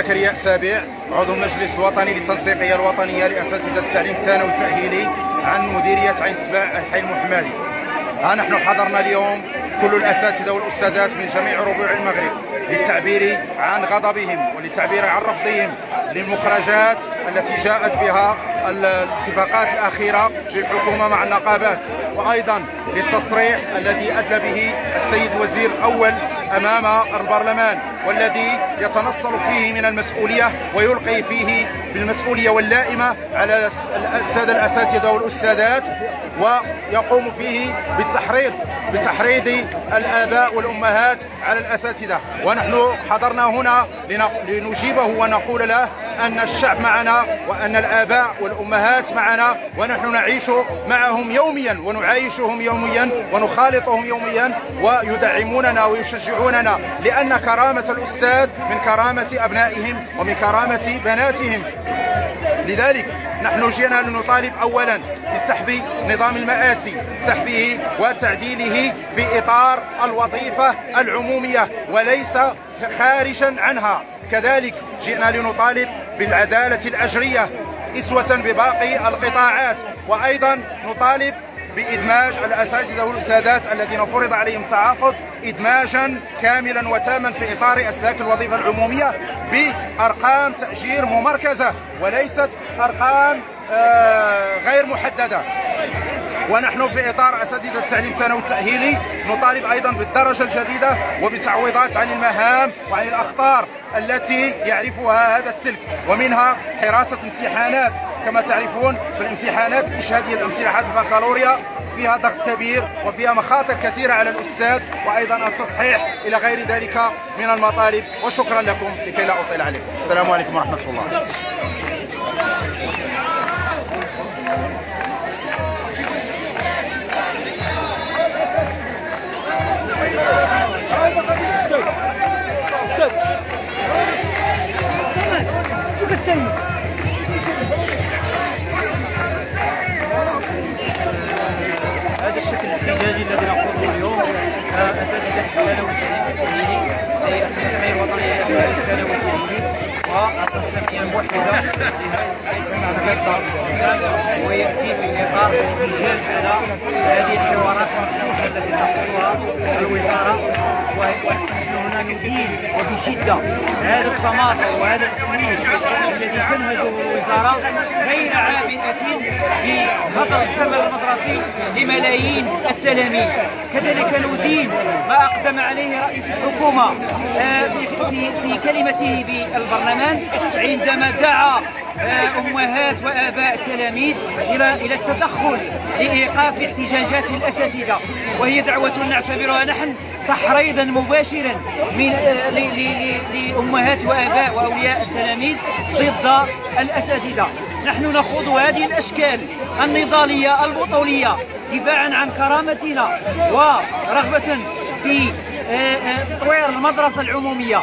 زكريا سابع. عضو المجلس الوطني للتنسيقيه الوطنية لاساتذه التعليم الثانوي والتاهيلي عن مديرية عين سباع الحي المحمدي. ها نحن حضرنا اليوم كل الأساتذة والأستاذات من جميع ربوع المغرب للتعبير عن غضبهم وللتعبير عن رفضهم للمخرجات التي جاءت بها الاتفاقات الأخيرة للحكومة مع النقابات وأيضا للتصريح الذي أدلى به السيد الوزير الأول أمام البرلمان. والذي يتنصل فيه من المسؤولية ويلقي فيه بالمسؤولية واللائمة على الساده الأساتذة والأستاذات ويقوم فيه بالتحريض بتحريض الآباء والأمهات على الأساتذة. ونحن حضرنا هنا لنجيبه ونقول له أن الشعب معنا وأن الآباء والأمهات معنا ونحن نعيش معهم يوميا ونعايشهم يوميا ونخالطهم يوميا ويدعموننا ويشجعوننا لأن كرامة الأستاذ من كرامة أبنائهم ومن كرامة بناتهم. لذلك نحن جئنا لنطالب اولا بسحب نظام المآسي سحبه وتعديله في إطار الوظيفة العمومية وليس خارجا عنها. كذلك جئنا لنطالب بالعدالة الأجرية إسوة بباقي القطاعات. وأيضا نطالب بإدماج الأساتذة والأستاذات الذين فرض عليهم التعاقد إدماجا كاملا وتاما في إطار أسلاك الوظيفة العمومية بأرقام تأجير ممركزة وليست أرقام آه، غير محددة. ونحن في إطار أساتذة التعليم الثانوي التأهيلي نطالب أيضا بالدرجة الجديدة وبتعويضات عن المهام وعن الأخطار التي يعرفها هذا السلك ومنها حراسة امتحانات. كما تعرفون في الامتحانات الاشهاديه الامتحانات البكالوريا فيها ضغط كبير وفيها مخاطر كثيرة على الأستاذ وأيضا التصحيح إلى غير ذلك من المطالب. وشكرا لكم لكي لا أطيل عليكم. السلام عليكم ورحمة الله. التاهيلي اي التنسيقيه الوطنية لاساتذه الثانوي التاهيلي والتنسيقيه الموحده وياتي في اطار الاحتجاج على هذه الحوارات التي تقودها الوزاره نبين وبشدة. هذا التماطل وهذا التسويق الذي تنهجه الوزاره غير عابئه بهدر السمع المدرسي لملايين التلاميذ. كذلك ندين ما أقدم عليه رئيس الحكومة آه، في كلمته بالبرلمان عندما دعا امهات وآباء التلاميذ إلى إلى التدخل لايقاف احتجاجات الأساتذة. وهي دعوة نعتبرها نحن تحريضا مباشرا من لأمهات وآباء وأولياء التلاميذ ضد الأساتذة. نحن نخوض هذه الأشكال النضالية البطولية دفاعا عن كرامتنا ورغبة في تطوير المدرسة العمومية.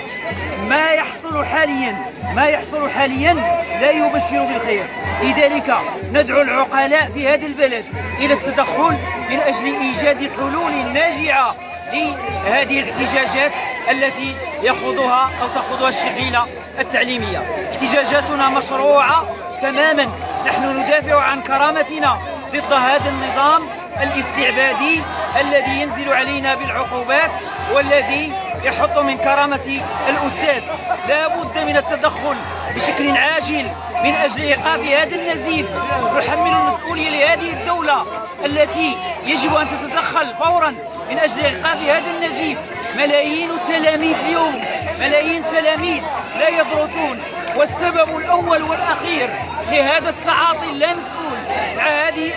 ما يحصل حاليا ما يحصل حاليا لا يبشر بالخير. لذلك ندعو العقلاء في هذا البلد إلى التدخل من أجل إيجاد حلول ناجعة لهذه الاحتجاجات التي يخوضها أو تخوضها الشعيله التعليمية. احتجاجاتنا مشروعة تماما. نحن ندافع عن كرامتنا ضد هذا النظام الاستعبادي الذي ينزل علينا بالعقوبات والذي يحط من كرامة الأستاذ. لا بد من التدخل بشكل عاجل من أجل إيقاف هذا النزيف. نحمل المسؤولية لهذه الدولة التي يجب أن تتدخل فورا من أجل إيقاف هذا النزيف. ملايين التلاميذ اليوم ملايين التلاميذ لا يدرسون والسبب الأول والأخير لهذا التعاطي اللامسؤول مع هذه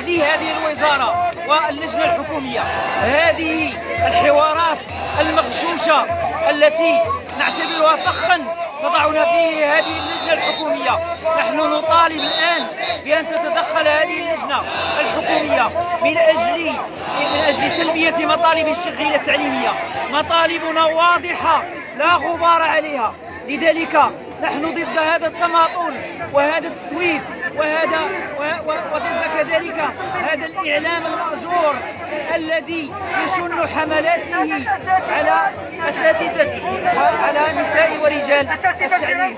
لهذه الوزارة واللجنة الحكومية. هذه الحوارات المغشوشة التي نعتبرها فخا وضعنا فيه هذه اللجنة الحكومية. نحن نطالب الآن بأن تتدخل هذه اللجنة الحكومية من أجل من أجل تلبية مطالب الشغيلة التعليمية. مطالبنا واضحة لا غبار عليها. لذلك نحن ضد هذا التماطل وهذا التسويف وهذا وضد كذلك هذا الإعلام المأجور الذي يشن حملاته على أساتذة وعلى نساء ورجال التعليم.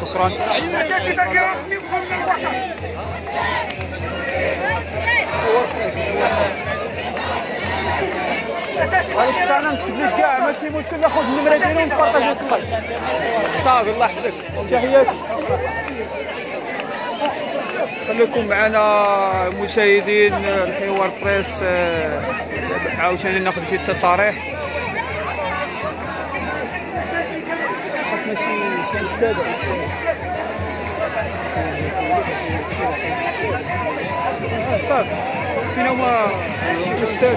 شكرا. أنا كاع ماشي مشكل ناخذ النمره ديالي صافي الله يحفظك تحياتي خليكم معنا مشاهدين الحوار بريس آه، عاوتاني ناخذ تصاريح شي أستاذ آه، صافي. فين هما الاستاذ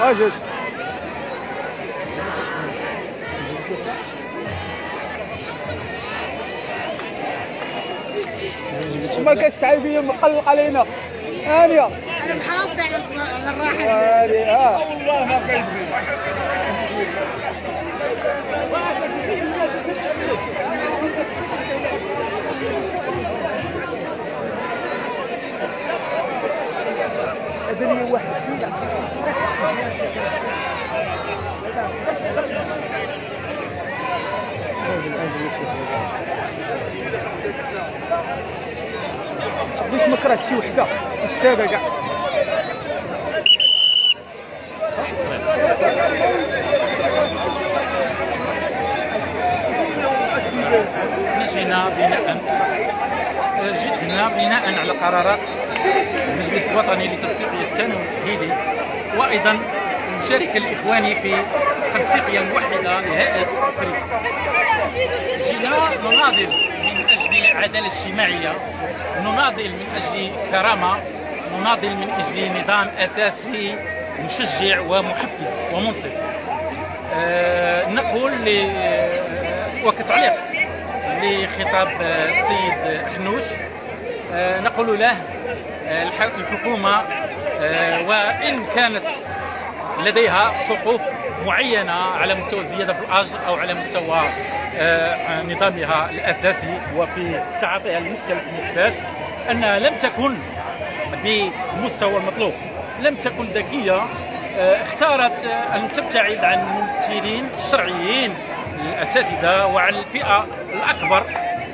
جوج ما كتشعبية مقلق علينا هانية أنا محافظه على على الراحه هاني ها والله ما كيزيد هذا واحد. بغيت مكرهت شي وحدة. استاذه كاع جينا بناء. جيت هنا بناء على قرارات المجلس الوطني للتنسيقيه الثانوي والتمهيدي وأيضا المشاركه الاخواني في التنسيقيه الموحده لهيئة التدريس جينا نناضل من أجل عداله اجتماعيه نناضل من أجل كرامة نناضل من أجل نظام أساسي مشجع ومحفز ومنصف. آه، نقول آه، وكتعليق لخطاب آه، السيد حنوش آه، نقول له آه، الح- الحكومة وإن كانت لديها سقوف معينة على مستوى الزيادة في الأجر أو على مستوى نظامها الأساسي وفي تعاطيها لمختلف الملفات أنها لم تكن بالمستوى المطلوب. لم تكن ذكية اختارت أن تبتعد عن الممثلين الشرعيين. الأساتذة وعن الفئة الأكبر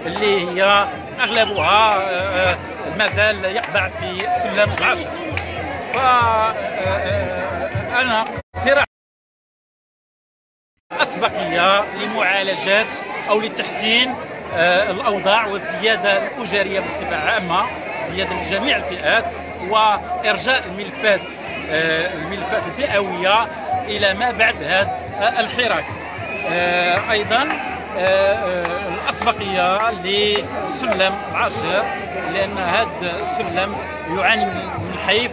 اللي هي أغلبها آه، آه، ما زال يقبع في السلم العاشر فأنا اقتراح أسبقية لمعالجة أو لتحسين آه، الأوضاع والزيادة الأجرية بصفة عامة زيادة لجميع الفئات وإرجاء الملفات آه، الملفات الفئوية إلى ما بعد هذا آه، الحراك. آه، أيضا آه، آه، الأسبقية للسلم العاشر لأن هذا السلم يعاني من الحيف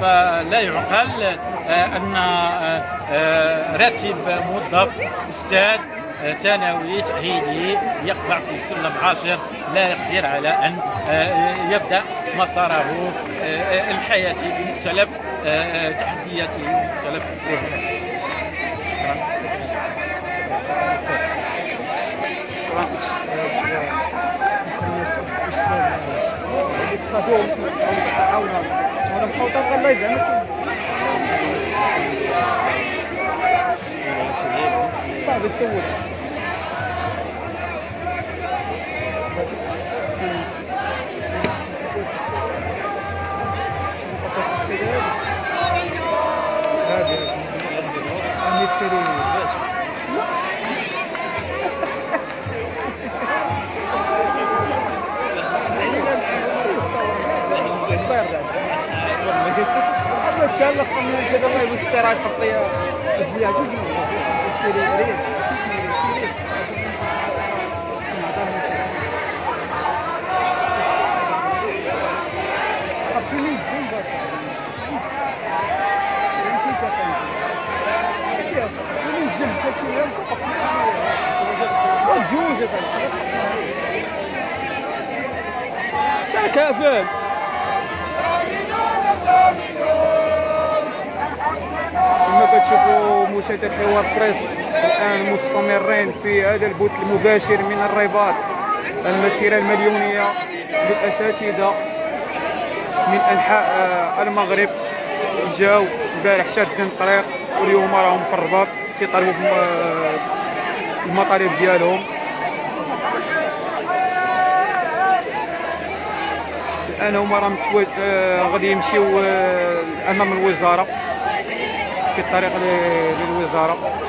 فلا يعقل آه، راتب موظف أستاذ آه، ثانوي تأهيلي يقبع في السلم عاشر لا يقدر على أن يبدأ مساره الحياتي بمختلف تحدياته ومختلف شكرا. هذا محوطة الله كان لقمنا كذا الله يبارك السير عاد حطي الدنيا جوج السيري ريال تكافل كما كتشوفوا مشاهدة الحوار بريس الآن مستمرين في هذا البث المباشر من الرباط المسيرة المليونية للأساتذة من أنحاء آه، المغرب. جاو البارح شادين الطريق واليوم راهم في الرباط تيطالبوا بم- المطالب ديالهم. الآن هما راهم آه، غادي يمشيو آه، أمام الوزارة. في الطريق للوزارة.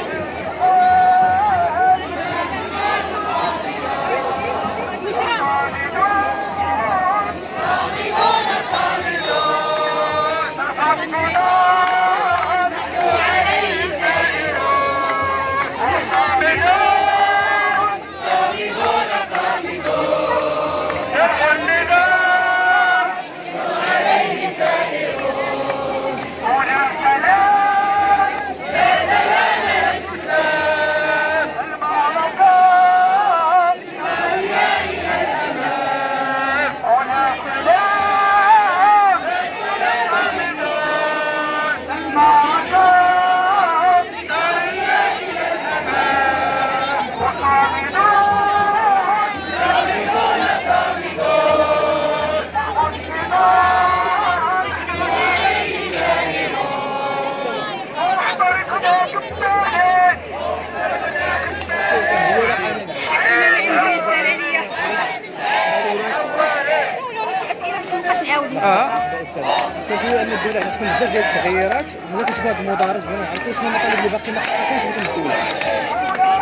آه. أن الدولة عندها تكون بزاف ديال التغيرات ولا كتشوف هذا المدارس بغينا نعرفوا شنو المطالب اللي باقي ما حققوش من الدولة؟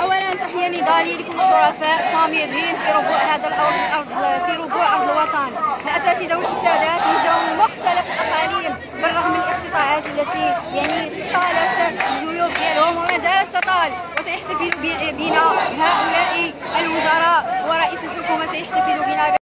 اولا تحية نضاليه لكل الشرفاء صامرين في ربوع هذا الأرض في ربوع أرض الوطن. الأساتذة والأستاذات من مختلف الأقاليم بالرغم من الاقتطاعات التي يعني طالت الجيوب ديالهم وما زالت تطال. وسيحتفل بنا هؤلاء الوزراء ورئيس الحكومة سيحتفل بنا